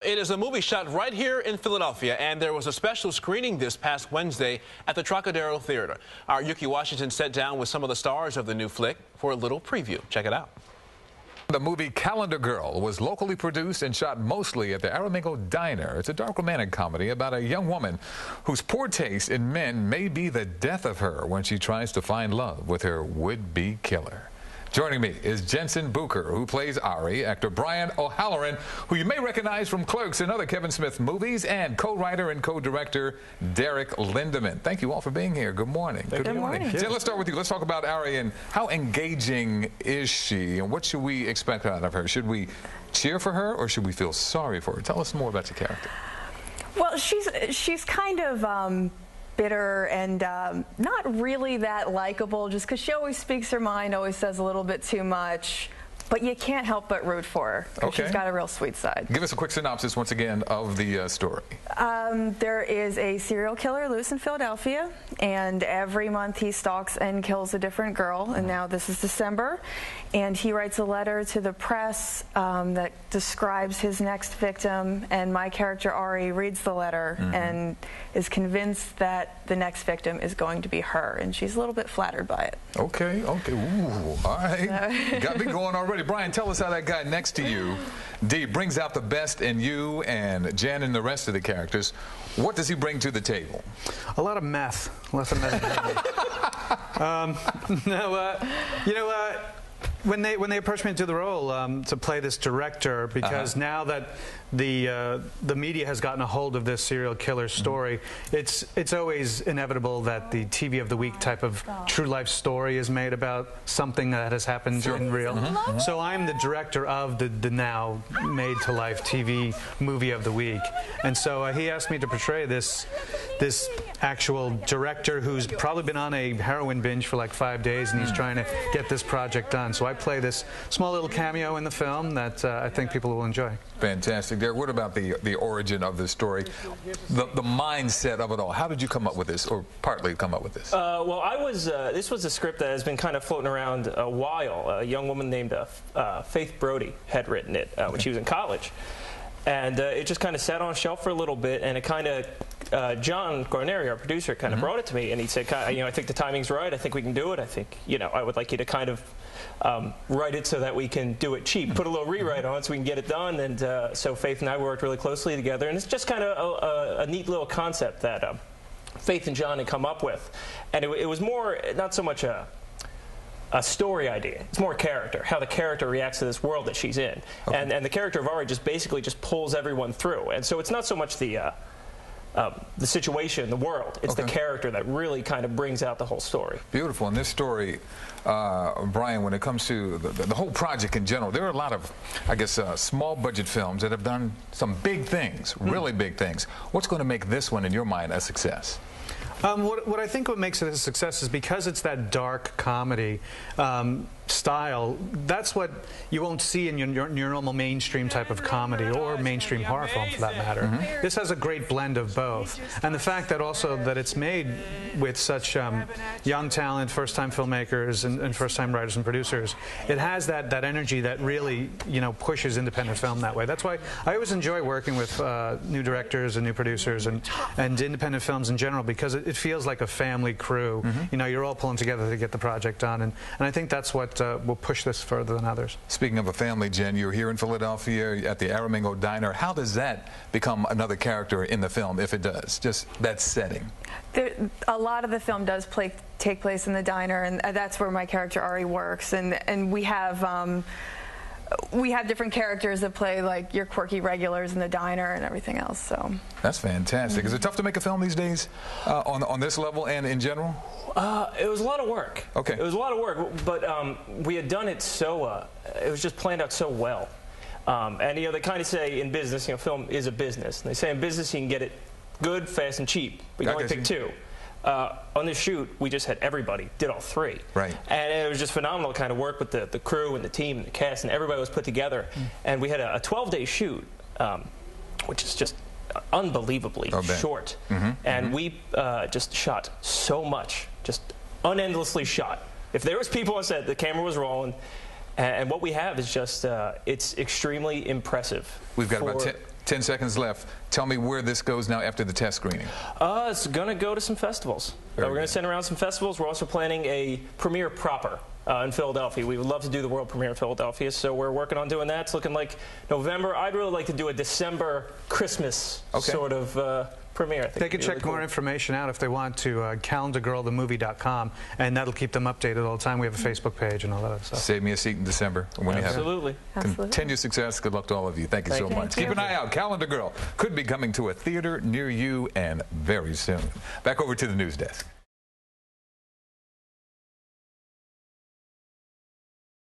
It is a movie shot right here in Philadelphia, and there was a special screening this past Wednesday at the Trocadero Theater. Our Ukee Washington sat down with some of the stars of the new flick for a little preview. Check it out. The movie Calendar Girl was locally produced and shot mostly at the Aramingo Diner. It's a dark romantic comedy about a young woman whose poor taste in men may be the death of her when she tries to find love with her would-be killer. Joining me is Jensen Bucher, who plays Ari, actor Brian O'Halloran, who you may recognize from Clerks and other Kevin Smith movies, and co-writer and co-director Derek Lindeman. Thank you all for being here. Good morning. Good, Good morning. morning. Jen, let's start with you. Let's talk about Ari and how engaging is she, and what should we expect out of her? Should we cheer for her, or should we feel sorry for her? Tell us more about your character. Well, she's she's kind of. Um, bitter and um, not really that likable just because she always speaks her mind, always says a little bit too much. But you can't help but root for her. Okay. She's got a real sweet side. Give us a quick synopsis once again of the uh, story. Um, there is a serial killer loose in Philadelphia, and every month he stalks and kills a different girl. And now this is December, and he writes a letter to the press um, that describes his next victim. And my character Ari reads the letter mm -hmm. and is convinced that the next victim is going to be her, and she's a little bit flattered by it. Okay, okay, ooh, all right, got me going already. Brian, tell us how that guy next to you, D, brings out the best in you and Jen and the rest of the characters. What does he bring to the table? A lot of meth. Less of meth. um, no, uh, you know, uh, when they when they approached me to do the role um, to play this director, because uh -huh. now that the uh, the media has gotten a hold of this serial killer story, mm -hmm. it's it's always inevitable that the TV of the week type of true life story is made about something that has happened sure. in real. Mm -hmm. So I'm the director of the the now made to life TV movie of the week, and so uh, he asked me to portray this this actual director who's probably been on a heroin binge for like five days, and he's trying to get this project done. So I play this small little cameo in the film that uh, I think people will enjoy. Fantastic. Derek, what about the the origin of this story, the, the mindset of it all? How did you come up with this, or partly come up with this? Uh, well, I was, uh, this was a script that has been kind of floating around a while. A young woman named uh, uh, Faith Brody had written it uh, when she was in college. And it just kind of sat on a shelf for a little bit, and it kind of uh, John Guarneri, our producer, kind of mm -hmm. brought it to me, and he said, "You know, I think the timing's right. I think we can do it. I think, you know, I would like you to kind of um, write it so that we can do it cheap. Put a little rewrite on it so we can get it done." And uh, so Faith and I worked really closely together, and it's just kind of a, a, a, neat little concept that um, Faith and John had come up with, and it, it was more not so much a a story idea. It's more character, how the character reacts to this world that she's in. Okay. And, and the character of Ari just basically just pulls everyone through. And so it's not so much the, uh, um, the situation, the world. It's okay. the character that really kind of brings out the whole story. Beautiful. And this story, uh, Brian, when it comes to the, the, whole project in general, there are a lot of, I guess, uh, small budget films that have done some big things, mm. really big things. What's going to make this one, in your mind, a success? Um, what, what, I think what makes it a success is because it's that dark comedy um, style. That's what you won't see in your, your, your, normal mainstream type of comedy or mainstream horror film, for that matter. Mm -hmm. This has a great blend of both, and the fact that also that it's made with such um, young talent, first-time filmmakers and, and first-time writers and producers, it has that that energy that really you know pushes independent film that way. That's why I always enjoy working with uh, new directors and new producers and and independent films in general because it, it feels like a family crew. Mm -hmm. You know, you're all pulling together to get the project done, and, and I think that's what uh, will push this further than others. Speaking of a family, Jen, you're here in Philadelphia at the Aramingo Diner. How does that become another character in the film, if it does? Just that setting. There, a lot of the film does play, take place in the diner, and that's where my character Ari works, and and we have. Um, we have different characters that play like your quirky regulars in the diner and everything else. So that's fantastic. Is it tough to make a film these days uh, on on this level and in general? Uh, it was a lot of work. Okay. It was a lot of work, but um, we had done it so. Uh, it was just planned out so well. Um, and you know they kind of say in business, you know, film is a business. And they say in business you can get it good, fast, and cheap. We can only pick two. Uh, on the shoot, we just had everybody, did all three. Right. And it was just phenomenal kind of work with the, the crew and the team and the cast, and everybody was put together. Mm. And we had a 12 day shoot, um, which is just unbelievably short. Mm -hmm. And mm -hmm. we uh, just shot so much, just unendlessly shot. If there was people on set, the camera was rolling. And, and what we have is just, uh, it's extremely impressive. We've got about 10, 10 seconds left. Tell me where this goes now after the test screening. Uh, it's going to go to some festivals. Uh, we're going to send around some festivals. We're also planning a premiere proper uh, in Philadelphia. We would love to do the world premiere in Philadelphia, so we're working on doing that. It's looking like November. I'd really like to do a December Christmas Okay. sort of uh, premiere. I think They can check really more cool. information out if they want to uh, calendargirlthemovie.com, and that'll keep them updated all the time. We have a Facebook page and all that stuff. Save me a seat in December when you have it. Absolutely. Absolutely. Continued success. Good luck to all of you. Thank you Thank so you. much. Thank Keep you. an eye out. Calendar Girl could be coming to a theater near you and very soon. Back over to the news desk.